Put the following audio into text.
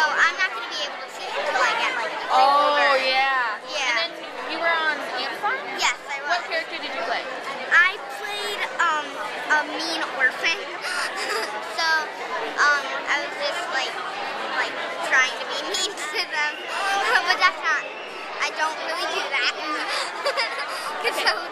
so I'm not going to be able to see it until I get like. Oh older. yeah. Yeah. And then you were on Ant Yes, I was. What character did you play? I played um a mean orphan. so um I was just like like trying to be mean to them, but that's not. I don't really do that because.